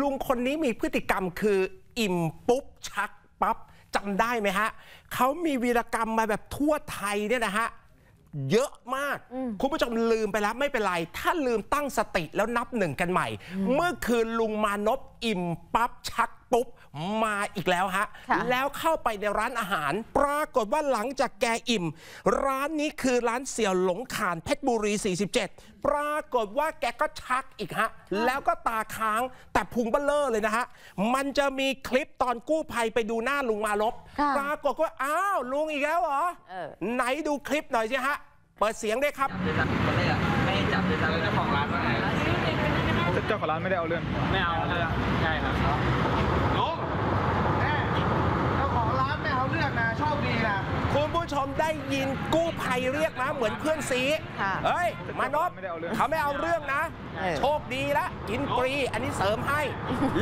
ลุงคนนี้มีพฤติกรรมคืออิ่มปุ๊บชักปั๊บจำได้ไหมฮะเขามีวีรกรรมมาแบบทั่วไทยเนี่ยนะฮะเยอะมาก คุณผู้ชมลืมไปแล้วไม่เป็นไร ถ้าลืมตั้งสติแล้วนับหนึ่งกันใหม่ เมื่อคืนลุงมานพอิ่มปั๊บชัก ปุ๊บมาอีกแล้วฮะค่ะแล้วเข้าไปในร้านอาหาร ปรากฏว่าหลังจากแกอิ่ม ร้านนี้คือร้านเสี่ยวหลงขานเพชรบุรี 47 ปรากฏว่าแกก็ชักอีกฮะ แล้วก็ตาค้างแต่พุงเบลเลอร์เลยนะฮะ มันจะมีคลิปตอนกู้ภัยไปดูหน้าลุงมานพค่ะปรากฏว่าอ้าวลุงอีกแล้วเหรอเออไหนดูคลิปหน่อยสิฮะ เปิดเสียงด้วยครับเลยครับคนแรกอะไม่ให้จับเลยครับเจ้าของร้านว่าไง เจ้าของร้านไม่ได้เอาเรื่องไม่เอาเลยใช่ครับลุงแม่เจ้าของร้านไม่เอาเรื่องนะโชคดีนะคุณผู้ชมได้ยินกู้ภัยเรียกนะเหมือนเพื่อนซีค่ะเฮ้ย มานพไม่ได้เอาเรื่องเขาไม่เอาเรื่องนะเออโชคดีละกินฟรีอันนี้เสริมให้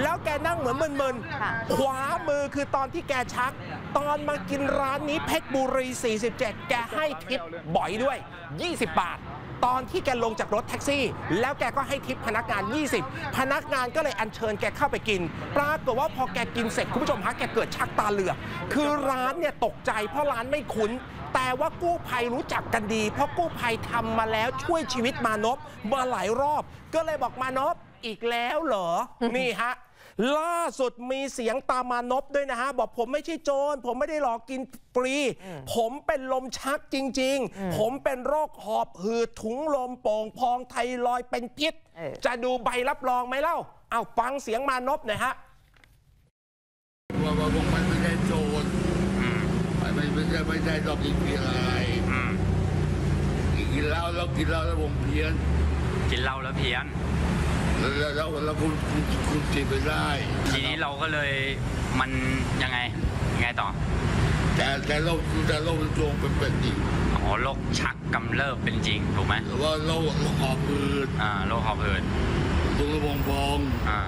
แล้วแกนั่งเหมือนมึนค่ะๆขวามือคือตอนที่แกชัก ตอนมากินร้านนี้เพชรบุรี 47 แกให้ทิปบ่อยด้วย 20 บาท ตอนที่แกลงจากรถแท็กซี่ แล้วแกก็ให้ทิปพนักงาน 20 พนักงานก็เลยอัญเชิญแกเข้าไปกิน ปรากฏว่าพอแกกินเสร็จคุณผู้ชมฮะแกเกิดชักตาเหลือก คือร้านเนี่ยตกใจเพราะร้านไม่คุ้นแต่ว่ากู้ภัยรู้จักกันดี เพราะกู้ภัยทำมาแล้วช่วยชีวิตมานพมาหลายรอบ ก็เลยบอกมานพอีกแล้วเหรอ นี่ฮะ ล่าสุดมีเสียงตามมานพด้วยนะฮะ บอกผมไม่ใช่โจร ผมไม่ได้หลอกกินฟรี ผมเป็นลมชักจริง ๆ ผมเป็นโรคหอบหืดถุงลมโป่งพองไทรอยด์เป็นพิษเออจะดูใบรับรองไหมเล่า เอาฟังเสียงมานพหน่อยฮะว่าว่าพวกมันไม่ใช่โจรมันไม่ไม่ใช่ไม่ใช่ดอกกินเพียงอะไรกินเหล้าแล้วกินเหล้าแล้ววงเพี้ยน กินเหล้าแล้วเพี้ยน แล้วแล้วแล้วแล้วคุณคุณคุณจิตไปได้ทีนี้เราก็เลยมันยังไงยังไงต่อ แต่แต่โรคแต่โรคมันโจงเป็นเป็นจริงอ๋อโรคชักกำเริบเป็นจริงถูกไหมหรือว่าโรคโรคหอบหืดอ่าโรคหอบหืดถุงลมโป่งพองอ่า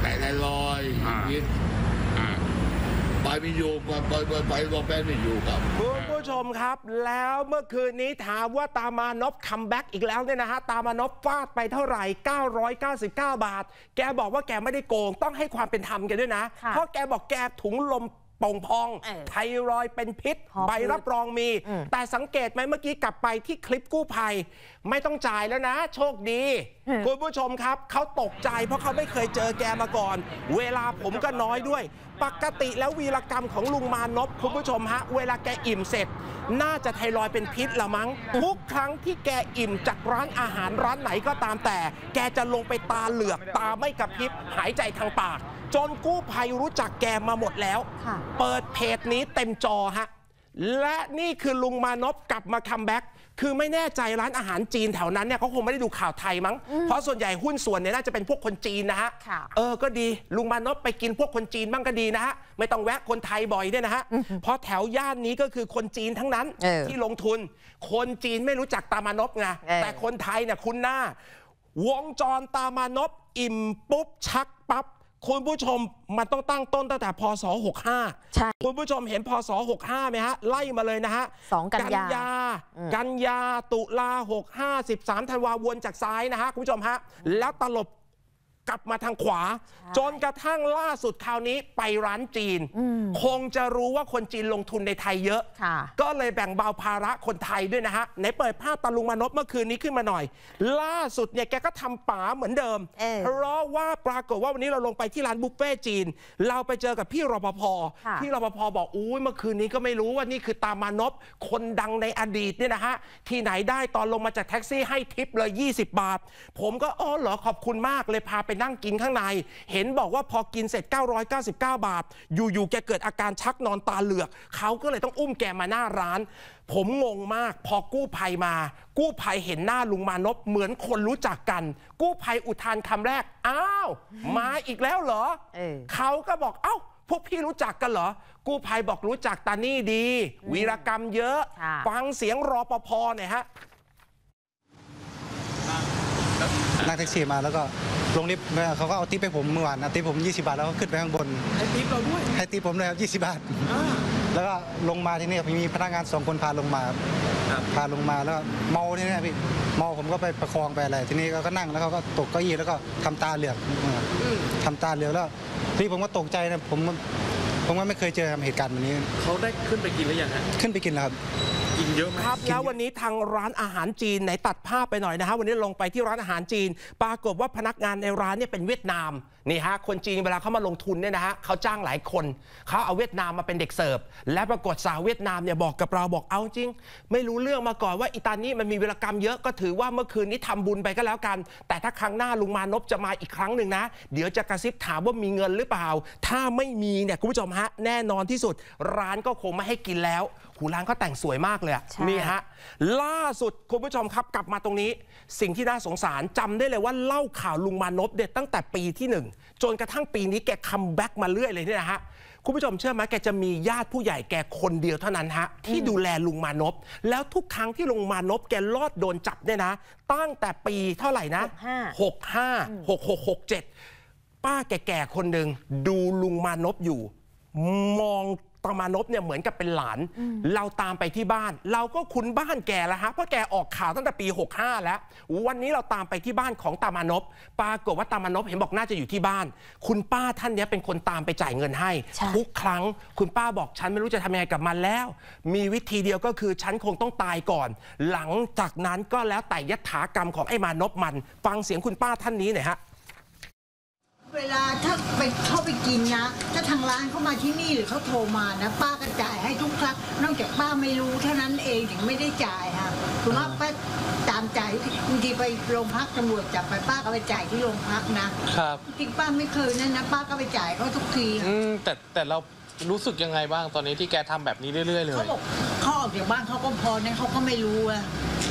แต่ไทรอยด์อ่า พิษอืม ไปไม่อยู่ไปไปไปไปรอแป้ไม่อยู่ครับ คุณผู้ชมครับ แล้วเมื่อคืนนี้ถามว่าตามานพ comeback อีกแล้วเนี่ยนะฮะตามานพฟาดไปเท่าไหร่ 999 บาท แกบอกว่าแกไม่ได้โกงต้องให้ความเป็นธรรมแกด้วยนะค่ะเพราะแกบอกแกถุงลมโป่งพองเออไทรอยด์เป็นพิษหอบหืดใบรับรองมีอืมแต่สังเกตไหมเมื่อกี้กลับไปที่คลิปกู้ภัย ไม่ต้องจ่ายแล้วนะ โชคดีคุณผู้ชมครับเขาตกใจเพราะเขาไม่เคยเจอแกมาก่อน เวลาผมก็น้อยด้วย ปกติแล้ววีรกรรมของลุงมานพคุณผู้ชมฮะ เวลาแกอิ่มเสร็จ น่าจะไทรอยด์เป็นพิษละมั้ง ทุกครั้งที่แกอิ่มจากร้านอาหารร้านไหนก็ตามแต่ แกจะลงไปตาเหลือกตาไม่กระพริบหายใจทางปาก จนกู้ภัยรู้จักแกมาหมดแล้วค่ะเปิดเพจนี้เต็มจอฮะ และนี่คือลุงมานพกลับมา comeback คือไม่แน่ใจร้านอาหารจีนแถวนั้นเนี่ยเขาคงไม่ได้ดูข่าวไทยมั้ง เพราะส่วนใหญ่หุ้นส่วนเนี่ยน่าจะเป็นพวกคนจีนนะฮะค่ะเออ ก็ดีลุงมานพไปกินพวกคนจีนบ้างก็ดีนะฮะ ไม่ต้องแวะคนไทยบ่อยเนี่ยนะฮะ เพราะแถวย่านนี้ก็คือคนจีนทั้งนั้นเออที่ลงทุน คนจีนไม่รู้จักตามานพไงเออแต่คนไทยเนี่ยคุ้นหน้า วงจรตามานพอิ่มปุ๊บชักปั๊บ คุณผู้ชมมันต้องตั้งต้นตั้งแต่พศ 65 ใช่ คุณผู้ชมเห็นพศ 65ไหมฮะ ไล่มาเลยนะฮะสองกันยายาอืมกันยา ตุลา 65 13ธันวาวนจากซ้ายนะฮะ คุณผู้ชมฮะ แล้วตลบ กลับมาทางขวา จนกระทั่งล่าสุดคราวนี้ไปร้านจีน คงจะรู้ว่าคนจีนลงทุนในไทยเยอะค่ะก็เลยแบ่งเบาภาระคนไทยด้วยนะฮะไหนเปิดภาพตาลุงมานพเมื่อคืนนี้ขึ้นมาหน่อย ล่าสุดเนี่ยแกก็ทำป๋าเหมือนเดิมเออเพราะว่าปรากฏว่าวันนี้เราลงไปที่ร้านบุฟเฟ่จีน เราไปเจอกับพี่รปภค่ะพี่รปภบอกอุ้ยเมื่อคืนนี้ก็ไม่รู้ว่านี่คือตามานพคนดังในอดีตเนี่ยนะฮะที่ไหนได้ตอนลงมาจากแท็กซี่ให้ทิปเลย 20 บาท ผมก็อ๋อเหรอขอบคุณมากเลยพาไปนั่งกินข้างใน เห็นบอกว่าพอกินเสร็จ 999 บาท อยู่ๆแกเกิดอาการชักนอนตาเหลือก เขาก็เลยต้องอุ้มแกมาหน้าร้าน ผมงงมาก พอกู้ภัยมา กู้ภัยเห็นหน้าลุงมานพเหมือนคนรู้จักกัน กู้ภัยอุทานคำแรก อ้าว มาอีกแล้วเหรอเออ เขาก็บอกเอ้า พวกพี่รู้จักกันเหรอ กู้ภัยบอกรู้จักตานี่ดี วีรกรรมเยอะ ค่ะ ฟังเสียงรอปภหน่อยฮะ นั่งแท็กซี่มาแล้วก็ลงลิฟต์เขาก็เอาทิปให้ผมเมื่อวานนะทิปผม 20 บาทแล้วก็ขึ้นไปข้างบน ให้ทิปเราด้วยให้ทิปผมเลยครับ20 บาท แล้วก็ลงมาที่นี่ครับมีพนักงานสองคนพาลงมาครับครับพาลงมาแล้วเมาที่นี่พี่เมาผมก็ไปประคองไปอะไรทีนี้เขาก็นั่งแล้วเขาก็ตกเก้าอี้แล้วก็ทำตาเหลือกทำตาเหลือกแล้วทีนี้ผมก็ตกใจนะผมผมว่าไม่เคยเจอเหตุการณ์แบบนี้ เขาได้ขึ้นไปกินหรือยังฮะขึ้นไปกินแล้วครับ กินเยอะไหมครับแล้ววันนี้ทางร้านอาหารจีนไหนตัดภาพไปหน่อยนะฮะวันนี้ลงไปที่ร้านอาหารจีน ปรากฏว่าพนักงานในร้านเนี่ยเป็นเวียดนามนี่ฮะคนจีนเวลาเขามาลงทุนเนี่ยนะฮะเขาจ้างหลายคนเขาเอาเวียดนามมาเป็นเด็กเสิร์ฟและปรากฏสาวเวียดนามเนี่ยบอกกับเราบอกเอาจริง ไม่รู้เรื่องมาก่อนว่าอิตานี่มันมีเวลากรรมเยอะก็ถือว่าเมื่อคืนนี้ทำบุญไปก็แล้วกัน แต่ถ้าครั้งหน้าลุงมานพจะมาอีกครั้งหนึ่งนะ เดี๋ยวจะกระซิบถามว่ามีเงินหรือเปล่า ถ้าไม่มีเนี่ยคุณผู้ชมฮะแน่นอนที่สุด ร้านก็คงไม่ให้กินแล้ว หูร้านเขาแต่งสวยมากเลยอะใช่ นี่ฮะ ล่าสุดคุณผู้ชมครับกลับมาตรงนี้ สิ่งที่น่าสงสารจำได้เลยว่าเล่าข่าวลุงมานพเด็ดตั้งแต่ปีที่หนึ่งจนกระทั่งปีนี้แก comeback มาเรื่อยเลยเนี่ยนะฮะ คุณผู้ชมเชื่อไหมแกจะมีญาติผู้ใหญ่แกคนเดียวเท่านั้นฮะ ที่ดูแลลุงมานพแล้วทุกครั้งที่ลุงมานพแกลอดโดนจับเนี่ยนะ ตั้งแต่ปีเท่าไหร่นะ 65 65 6667 ป้าแก่ๆคนหนึ่งดูลุงมานพอยู่ มอง ตามานพเนี่ยเหมือนกับเป็นหลาน เราตามไปที่บ้าน เราก็คุ้นบ้านแกแล้วฮะเพราะแกออกข่าวตั้งแต่ปี 65 แล้ว วันนี้เราตามไปที่บ้านของตามานพปรากฏว่าตามานพเห็นบอกน่าจะอยู่ที่บ้าน คุณป้าท่านเนี้ยเป็นคนตามไปจ่ายเงินให้ใช่ทุกครั้งคุณป้าบอกฉันไม่รู้จะทำยังไงกับมันแล้ว มีวิธีเดียวก็คือฉันคงต้องตายก่อน หลังจากนั้นก็แล้วแต่ยถากรรมของไอ้มานพมัน ฟังเสียงคุณป้าท่านนี้หน่อยฮะ เวลาถ้าไปเข้าไปกินนะ ถ้าทางร้านเข้ามาที่นี่หรือเขาโทรมานะ ป้าก็จ่ายให้ทุกครั้งนอกจากป้าไม่รู้เท่านั้นเองถึงไม่ได้จ่ายค่ะคือว่าป้าตามจ่ายบางทีไปโรงพักตำรวจจับไปป้าก็ไปจ่ายที่โรงพักนะครับจริงๆป้าไม่เคยนั่นนะป้าก็ไปจ่ายเขาทุกทีอืมแต่แต่เรารู้สึกยังไงบ้างตอนนี้ที่แกทำแบบนี้เรื่อยๆเลเขายบอกเขาออกจากบ้านเขาก็พอนะเขาก็ไม่รู้อะ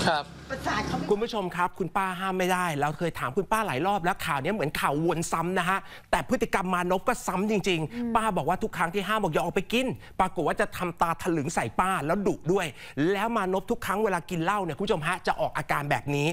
ครับประสาทเขาไม่คุณผู้ชมครับ คุณป้าห้ามไม่ได้ เราเคยถามคุณป้าหลายรอบแล้วข่าวเนี้ยเหมือนข่าววนซ้ำนะฮะ แต่พฤติกรรมมานพก็ซ้ำจริง ๆ ป้าบอกว่าทุกครั้งที่ห้ามบอกอย่าออกไปกิน ปรากฏว่าจะทำตาถลึงใส่ป้าแล้วดุด้วย แล้วมานพทุกครั้งเวลากินเหล้าเนี่ยคุณผู้ชมฮะจะออกอาการแบบนี้